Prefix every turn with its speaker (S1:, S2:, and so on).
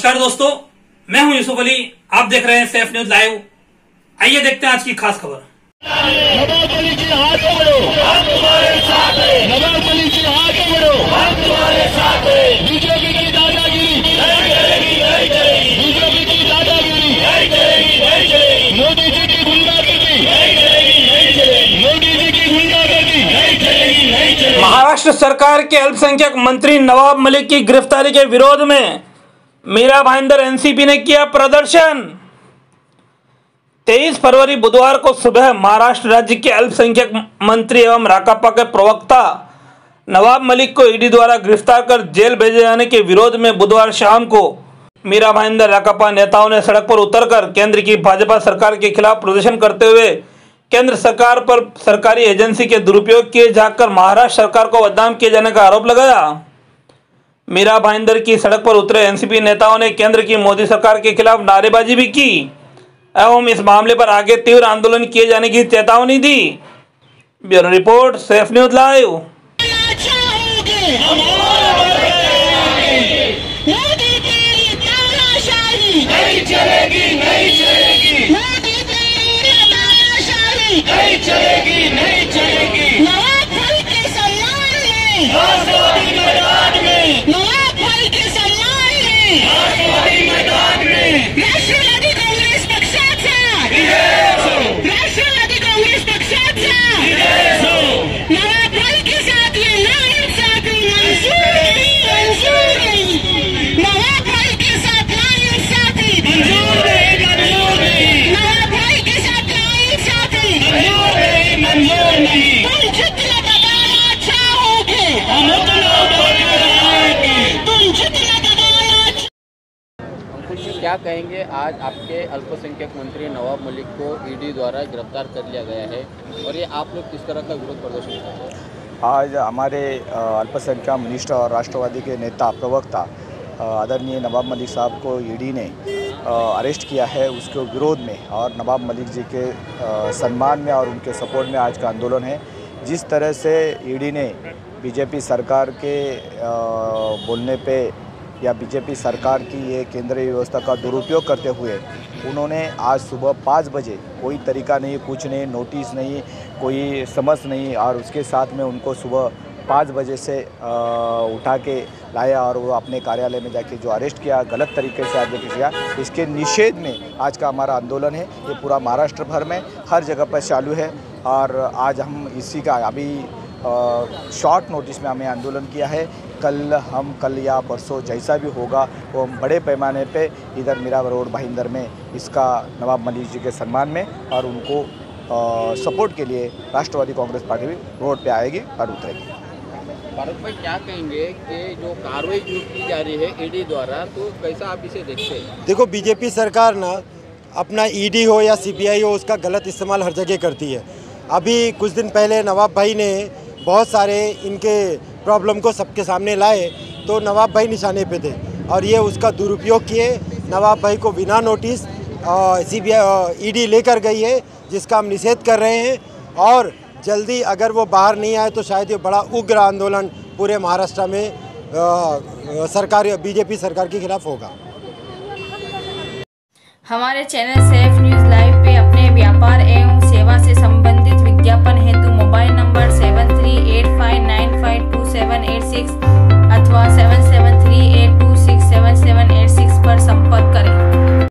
S1: नमस्कार दोस्तों मैं हूँ यूसुफ अली। आप देख रहे हैं सेफ़ न्यूज़ लाइव। आइए देखते हैं आज की खास खबर।
S2: नवाब अली जी आगे बढ़ो हम तुम्हारे साथ हैं। नवाब अली जी आगे बढ़ो हम तुम्हारे साथ हैं। बीजेपी की दादागिरी। नहीं चलेगी नहीं चलेगी बीजेपी की दादागिरी। नहीं चलेगी नहीं चलेगी मोदी जी की गुंडागर्दी। नहीं चलेगी नहीं चलेगी मोदी जी की गुंडागर्दी। नहीं चलेगी नहीं चलेगी
S1: महाराष्ट्र सरकार के अल्पसंख्यक मंत्री नवाब मलिक की गिरफ्तारी के विरोध में मीरा भाईंदर एनसीपी ने किया प्रदर्शन। 23 फरवरी बुधवार को सुबह महाराष्ट्र राज्य के अल्पसंख्यक मंत्री एवं राकापा के प्रवक्ता नवाब मलिक को ईडी द्वारा गिरफ़्तार कर जेल भेजे जाने के विरोध में बुधवार शाम को मीरा भाईंदर राकापा नेताओं ने सड़क पर उतरकर केंद्र की भाजपा सरकार के खिलाफ प्रदर्शन करते हुए केंद्र सरकार पर सरकारी एजेंसी के दुरुपयोग किए जाकर महाराष्ट्र सरकार को बदनाम किए जाने का आरोप लगाया। मीरा भाईंदर की सड़क पर उतरे एनसीपी नेताओं ने केंद्र की मोदी सरकार के खिलाफ नारेबाजी भी की। एवं इस मामले पर आगे तीव्र आंदोलन किए जाने की चेतावनी दी। Bureau report, safe news live.
S3: क्या कहेंगे? आज आपके अल्पसंख्यक मंत्री नवाब मलिक को ईडी द्वारा गिरफ़्तार कर लिया गया है। और ये आप लोग किस तरह का विरोध प्रदर्शन कर रहे हैं?
S4: आज हमारे अल्पसंख्यक मिनिस्टर और राष्ट्रवादी के नेता, प्रवक्ता आदरणीय नवाब मलिक साहब को ईडी ने अरेस्ट किया है उसके विरोध में। और नवाब मलिक जी के सम्मान में और उनके सपोर्ट में आज का आंदोलन है। जिस तरह से ईडी ने बीजेपी सरकार के बोलने पे या बीजेपी सरकार की ये केंद्रीय व्यवस्था का दुरुपयोग करते हुए उन्होंने आज सुबह पाँच बजे कोई तरीका नहीं, कुछ नहीं नोटिस नहीं, कोई समझ नहीं, और उसके साथ में उनको सुबह पाँच बजे से उठा के लाया और वो अपने कार्यालय में जाके जो अरेस्ट किया, गलत तरीके से आज किया। इसके निषेध में आज का हमारा आंदोलन है। ये पूरा महाराष्ट्र भर में, हर जगह पर चालू है। और आज हम इसी का अभी शॉर्ट नोटिस में हमें आंदोलन किया है। कल हम कल या परसों जैसा भी होगा वो हम बड़े पैमाने पे इधर मीरा रोड भाईंदर में इसका नवाब मलिक जी के सम्मान में और उनको सपोर्ट के लिए राष्ट्रवादी कांग्रेस पार्टी भी रोड पे आएगी और उतरेगी।
S3: भारत भाई क्या कहेंगे कि जो कार्रवाई जो की जा रही है ईडी द्वारा तो कैसा आप इसे देखते हैं?
S5: देखो बीजेपी सरकार ना अपना ईडी हो या सीबीआई हो उसका गलत इस्तेमाल हर जगह करती है। अभी कुछ दिन पहले नवाब भाई ने बहुत सारे इनके प्रॉब्लम को सबके सामने लाए तो नवाब भाई निशाने पे थे। और ये उसका दुरुपयोग किए। नवाब भाई को बिना नोटिस सी बी ईडी लेकर गई है, जिसका हम निषेध कर रहे हैं। और जल्दी अगर वो बाहर नहीं आए तो शायद ये बड़ा उग्र आंदोलन पूरे महाराष्ट्र में सरकार बीजेपी सरकार के खिलाफ होगा।
S6: हमारे चैनल सेफ़ न्यूज़ लाइव पे अपने व्यापार एवं सेवा से संबंधित विज्ञापन हेतु मोबाइल नंबर सेवन 1 7